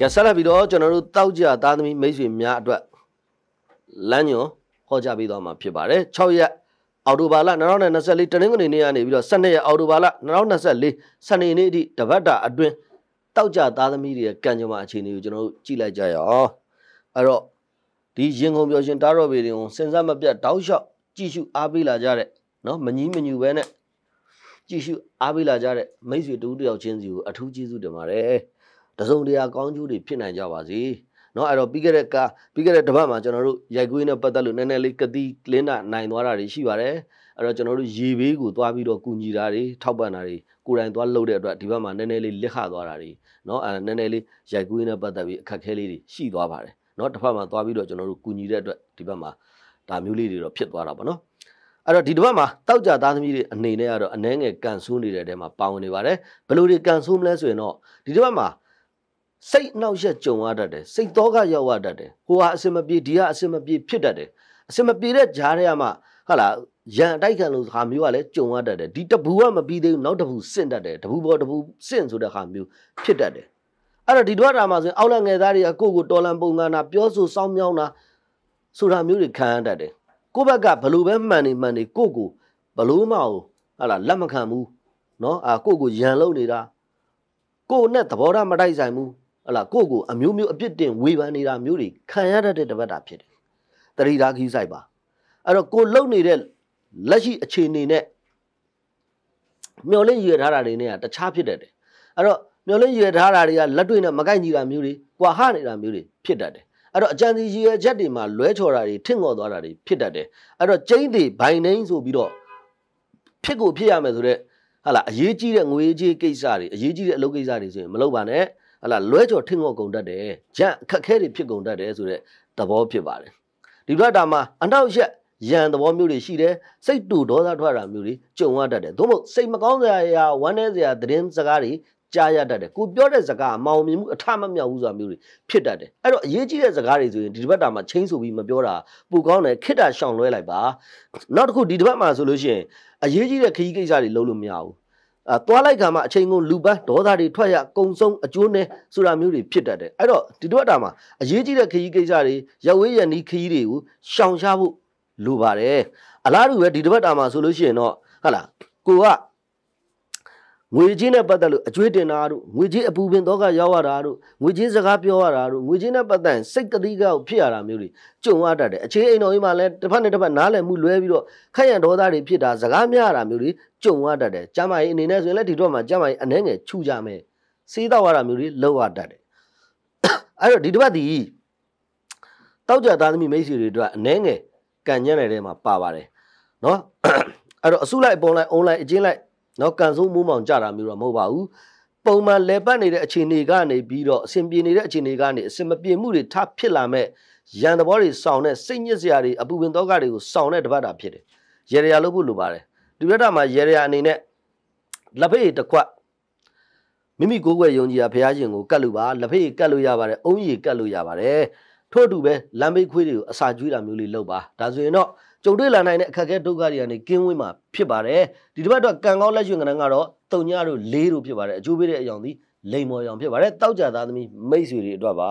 ကဲဆက်လက်ပြီးတော့ကျွန်တော်တို့တောက်ကြသားသမီးမိတ်ဆွေများအတွက်လမ်းညွန်ဟောကြားပေးသွားမှာဖြစ်ပါတယ်6ရက်အော်တိုဘာလ2024တနင်္ဂနွေနေ့ကနေပြီးတော့12ရက်အော်တိုဘာလ2024စနေနေ့အထိတပတ်တာအတွင်းတောက်ကြသားသမီးတွေရဲ့ကံကြမ္မာအခြေအနေကိုကျွန်တော်တို့ကြည့်လိုက်ကြရအောင်အဲ့တော့ဒီရင်ကုန်ပြောရှင်တားတော်ပေတွေကိုစဉ်းစားမပြတ်တောက်လျှောက်ကြည့်ရှုအားပေးလာကြတဲ့နော်မကြီးမညူပဲနဲ့ကြည့်ရှုအားပေးလာကြတဲ့မိတ်ဆွေတူတယောက်ချင်းစီကိုအထူးကျေးဇူးတင်ပါတယ် တစုံတရာကောင်းကျိုးတွေဖြစ်နိုင်ကြပါစေเนาะအဲ့တော့ပြီးခဲ့တဲ့ကာပြီးခဲ့တဲ့တပတ်မှာကျွန်တော်တို့ရိုက်ကွေးနဲ့ပတ်သက်လို့နည်းနည်းလေးကတိလင်းတာနိုင်သွားတာတွေရှိပါတယ်အဲ့တော့ကျွန်တော်တို့ရေဘေးကိုသွားပြီးတော့ကူညီတာတွေထောက်ပံ့တာတွေကိုယ်တိုင်သွားလုပ်တဲ့အတွက်ဒီဘက်မှာနည်းနည်းလေးလက်ခသွားတာတွေเนาะအဲ့နည်းနည်းလေးရိုက်ကွေးနဲ့ပတ်သက်ပြီးအခက်ခဲလေးတွေရှိသွားပါတယ်เนาะတစ်ဖက်မှာသွားပြီးတော့ကျွန်တော်တို့ကူညီတဲ့အတွက်ဒီဘက်မှာဒါမျိုးလေးတွေတော့ဖြစ်သွားတာပေါ့နော်အဲ့တော့ဒီတစ်ပတ်မှာတောက်ကြသားသမီးတွေအနေနဲ့ကတော့အနှဲငယ်ကန်ဆိုးနေတဲ့တဲမှာပါဝင်နေပါတယ်ဘယ်လိုတွေကန်ဆိုးမလဲဆိုရင်တော့ဒီတစ်ပတ်မှာ စိတ်နှောက်ရက်ကြုံရတတ်တယ်စိတ်တော့ကရောက်ရတတ်တယ်ဟိုဟာအစင်မပြေဒီဟာအစင်မပြေဖြစ်တတ်တယ်အစင်မပြေတဲ့ဂျားတွေကမှဟာလာရန်အတိုက်ခံလို့ဟာမျိုးကလည်းကြုံရတတ်တယ်ဒီတဘူးကမပြီးသေးဘူးနောက်တဘူးစင့်တတ်တယ်တဘူးပေါ်တဘူးစင့်ဆိုတဲ့ဟာမျိုးဖြစ်တတ်တယ်အဲ့တော့ဒီတော့တာမှာဆိုရင်အောက်လက်ငယ်သားတွေကကိုယ့်ကိုတော်လန်ပုံကနာပြောဆိုစောင်းမြောင်းတာဆိုတာမျိုးတွေခံရတတ်တယ်ကိုယ့်ဘက်ကဘလို့ပဲမှန်နေမှန်နေကိုယ့်ကိုဘလို့မအောင်ဟာလာလက်မခံဘူးเนาะအာကိုယ့်ကိုရန်လုံနေတာကိုယ့်နဲ့သဘောထားမတိုက်ဆိုင်ဘူး ဟလာကိုယ့်ကိုအမျိုးမျိုးအပြစ်တင်ဝေဖန်နေတာမျိုးတွေခံရတတ်တဲ့တပတ်တာဖြစ်တယ်။တတိသားခီးဆိုင်ပါ။အဲ့တော့ကိုလုံနေတဲ့လက်ရှိအခြေအနေနဲ့မျောလင့်ရည်ထားတာတွေနဲ့ကတခြားဖြစ်တတ်တယ်။အဲ့တော့မျောလင့်ရည်ထားတာတွေကလက်တွေ့နဲ့မကိုက်ညီတာမျိုးတွေ၊ကွာဟနေတာမျိုးတွေဖြစ်တတ်တယ်။အဲ့တော့အကြံစီရည်ချက်တွေမှာလွဲချော်တာတွေထင့်ငေါ်သွားတာတွေဖြစ်တတ်တယ်။အဲ့တော့ကျိန်းသေးဘိုင်နှိန်းဆိုပြီးတော့ဖြစ်ကိုဖြစ်ရမယ်ဆိုတော့ဟာလာအရေးကြီးတဲ့ငွေကြေးကိစ္စတွေအရေးကြီးတဲ့အလုပ်ကိစ္စတွေဆိုရင်မလုပ်ပါနဲ့။ ဟလာလွဲကြော်ထင်ငော့ကုန်တတ်တယ်ဂျန်အခက်ခဲတွေဖြစ်ကုန်တတ်တယ်ဆိုတဲ့သဘောဖြစ်ပါတယ်ဒီဘက်တာမှာအနောက်ရက်ရန်သဘောမျိုးတွေရှိတယ်စိတ်တူဒေါသထွက်တာမျိုးတွေကြုံရတတ်တယ်သို့မဟုတ်စိတ်မကောင်းစရာရာဝမ်းနည်းစရာသတင်းစကားတွေကြားရတတ်တယ်ကိုပြောတဲ့စကားအမောင်မြင်မှုအထမမြောက်ဘူးဆိုတာမျိုးတွေဖြစ်တတ်တယ်အဲ့တော့အရေးကြီးတဲ့စကားတွေဆိုရင်ဒီတစ်ပတ်တာမှာချင်းဆိုပြီးမပြောတာပိုကောင်းတယ်ခိတ္တရှောင်လွဲလိုက်ပါနောက်တစ်ခုဒီတစ်ပတ်မှာဆိုလို့ရှိရင်အရေးကြီးတဲ့ခရီးကိစ္စတွေလုပ်လို့မရဘူးအာ သွားလိုက်ခါမှာအချိန်ကုန်လူပန်းဒေါသတွေထွက်ရကုံဆုံးအကျိုးနဲ့ဆိုတာမျိုးတွေဖြစ်တတ်တယ်အဲ့တော့ဒီတော့တာမှာအရေးကြီးတဲ့ခရီးကိစ္စတွေရဝေးရနီးခရီးတွေကိုရှောင်ရှားဖို့လိုပါတယ်အလားတူပဲဒီတစ်ပတ်တာမှာဆိုလို့ရှိရင်တော့ဟာလာကိုက ငွေချင်းနဲ့ပတ်သက်လို့အကျွေးတင်တာတို့ငွေချင်းအပူပင်တော့ကရောက်ရတာတို့ငွေချင်းစကားပြောရတာတို့ငွေချင်းနဲ့ပတ်သက်စိတ်တတိကောက်ဖြစ်ရတာမျိုးတွေကြုံရတတ်တယ်အခြေအိမ်တော်ကြီးမှာလည်းတစ်ဖက်နဲ့တစ်ဖက်နားလည်မှုလွဲပြီးတော့ခက်ရန်ဒေါသတွေဖြစ်တာစကားများရတာမျိုးတွေကြုံရတတ်တယ်ကျမကြီးအနေနဲ့ဆိုရင်လည်းဒီတော့မှာကျမကြီးအနှဲငယ်ခြူကြမယ်စေးတော့ရတာမျိုးတွေလောက်ရတတ်တယ်အဲ့တော့ဒီတစ်ပတ်ဒီတောက်ကြသားသမီးမိတ်ဆွေတွေအတွက်အနှဲငယ်ကန်ညံ့တဲ့ထဲမှာပါပါတယ်နော်အဲ့တော့အစုလိုက်ပုံလိုက်အွန်လိုင်းအချင်းလိုက် နော်ကန်ဆိုးမိုးမောင်ကြတာမျိုးတော့မဟုတ်ပါဘူးပုံမှန်လဲပတ်နေတဲ့အခြေအနေကနေပြီးတော့အဆင်ပြေနေတဲ့အခြေအနေကနေအဆင်မပြေမှုတွေထဖြစ်လာမဲ့ရန်သဘောတွေစောင်းတဲ့စိတ်ညစ်စရာတွေအပူပင်သောကတွေကိုစောင်းတဲ့တပတ်တာဖြစ်တယ်ရေရရလို့ဖို့လိုပါတယ်ဒီဘက်တာမှာရေရရအနေနဲ့လက်ဖေးတစ်ခွက်မိမိကိုယ်ွယ်ယုံကြည်ရာဘုရားရှင်ကိုကတ်လို့ပါလက်ဖေးကတ်လို့ရပါတယ်အုံးရည်ကတ်လို့ရပါတယ်ထို့အတူပဲလမ်းဘေးခွေးတွေကိုအစာကျွေးတာမျိုးလေးလုပ်ပါဒါဆိုရင်တော့ ကြုံတွေ့လာနိုင်တဲ့အခက်အခဲဒုက္ခတွေကနေကင်းဝေးမှာဖြစ်ပါတယ်ဒီတစ်ပတ်တော့ကံကောင်းလက်ရွှင်ကဏ္ဍကတော့တုံညတို့လေးတို့ဖြစ်ပါတယ်အကျိုးပေးတဲ့အကြောင်းဒီလိမ်မော်ရောင်ဖြစ်ပါတယ်တောက်ကြသားသမီးမိတ်ဆွေတွေအတွက်ပါ